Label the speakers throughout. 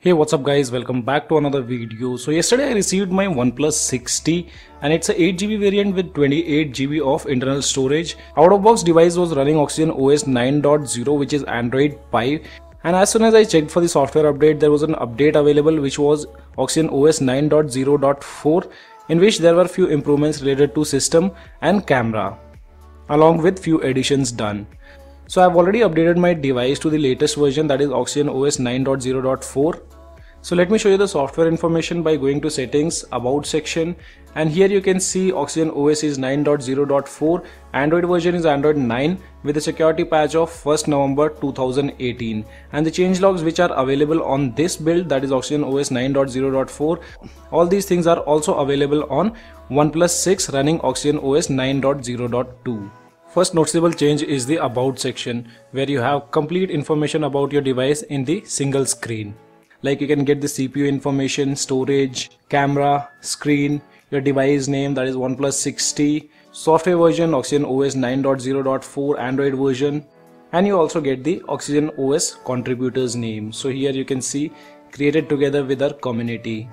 Speaker 1: Hey what's up guys welcome back to another video. So yesterday I received my OnePlus 6T and it's a 8GB variant with 28GB of internal storage. Out of box device was running Oxygen OS 9.0 which is Android Pie and as soon as I checked for the software update there was an update available which was Oxygen OS 9.0.4 in which there were few improvements related to system and camera along with few additions done. So I've already updated my device to the latest version that is Oxygen OS 9.0.4. So let me show you the software information by going to settings about section and here you can see Oxygen OS is 9.0.4 Android version is Android 9 with a security patch of 1st November 2018 and the changelogs which are available on this build that is Oxygen OS 9.0.4 all these things are also available on OnePlus 6 running Oxygen OS 9.0.2 First noticeable change is the about section where you have complete information about your device in the single screen. Like you can get the CPU information, storage, camera, screen, your device name that is OnePlus 6T, software version Oxygen OS 9.0.4 Android version and you also get the Oxygen OS contributors name. So here you can see created together with our community.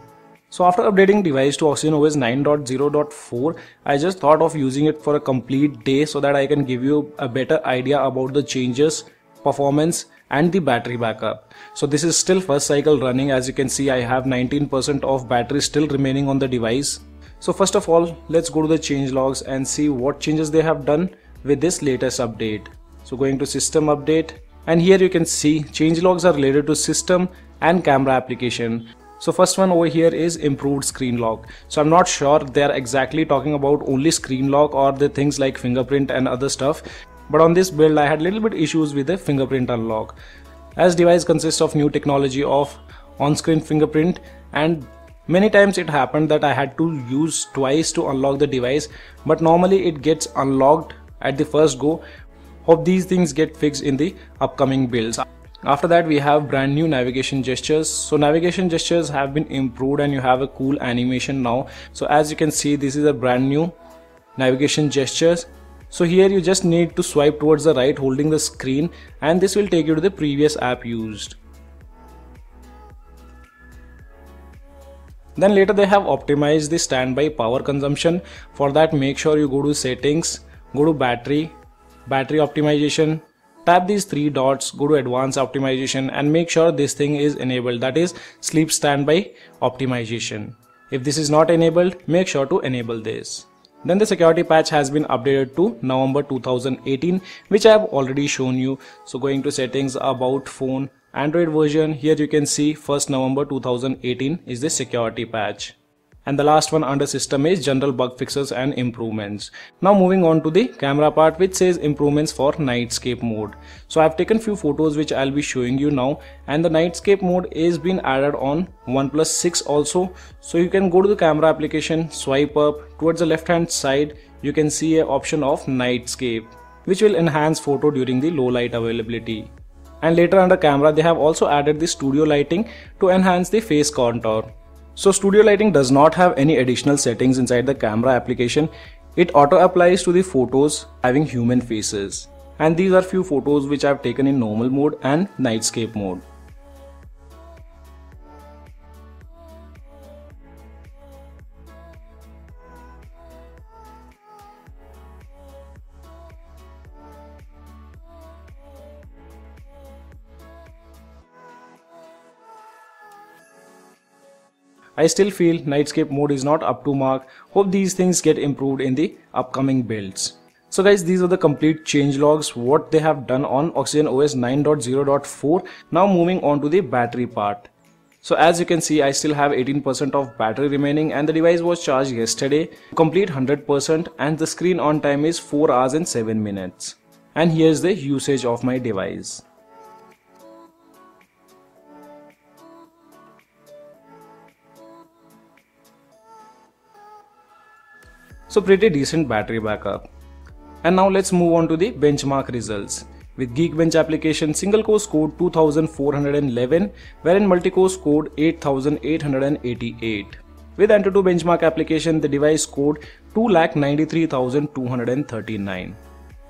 Speaker 1: So after updating device to Oxygen OS 9.0.4, I just thought of using it for a complete day so that I can give you a better idea about the changes, performance and the battery backup. So this is still first cycle running as you can see I have 19% of battery still remaining on the device. So first of all let's go to the change logs and see what changes they have done with this latest update. So going to system update and here you can see change logs are related to system and camera application. So first one over here is improved screen lock. So I'm not sure they're exactly talking about only screen lock or the things like fingerprint and other stuff. But on this build I had little bit issues with the fingerprint unlock. As device consists of new technology of on-screen fingerprint and many times it happened that I had to use twice to unlock the device but normally it gets unlocked at the first go. Hope these things get fixed in the upcoming builds. After that we have brand new navigation gestures. So navigation gestures have been improved and you have a cool animation now. So as you can see this is a brand new navigation gestures. So here you just need to swipe towards the right holding the screen and this will take you to the previous app used. Then later they have optimized the standby power consumption. For that make sure you go to settings, go to battery, battery optimization, tap these three dots go to advanced optimization and make sure this thing is enabled. That is sleep standby optimization. If this is not enabled make sure to enable this. Then the security patch has been updated to November 2018 which I have already shown you. So going to settings about phone Android version. Here you can see 1st November 2018 is the security patch and the last one under system is general bug fixes and improvements. Now moving on to the camera part which says improvements for nightscape mode. So I've taken few photos which I'll be showing you now and the nightscape mode is been added on OnePlus 6 also. So you can go to the camera application, swipe up towards the left hand side you can see a option of nightscape which will enhance photo during the low light availability. And later under camera they have also added the studio lighting to enhance the face contour. So studio lighting does not have any additional settings inside the camera application. It auto applies to the photos having human faces. And these are few photos which I have taken in normal mode and nightscape mode. I still feel Nightscape mode is not up to mark. Hope these things get improved in the upcoming builds. So guys, these are the complete change logs, what they have done on Oxygen OS 9.0.4. Now moving on to the battery part. So as you can see, I still have 18% of battery remaining and the device was charged yesterday, complete 100% and the screen on time is 4 hours and 7 minutes. And here's the usage of my device. So pretty decent battery backup. And now let's move on to the benchmark results. With Geekbench application single core scored 2411 wherein multi-core scored 8888. With Antutu benchmark application the device scored 2,93,239.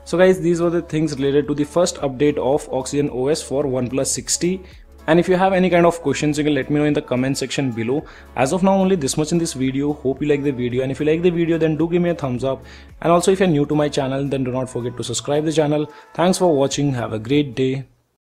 Speaker 1: So guys these were the things related to the first update of Oxygen OS for OnePlus 6T and if you have any kind of questions you can let me know in the comment section below. As of now only this much in this video. Hope you like the video. And if you like the video then do give me a thumbs up. And also if you're new to my channel then do not forget to subscribe the channel. Thanks for watching. Have a great day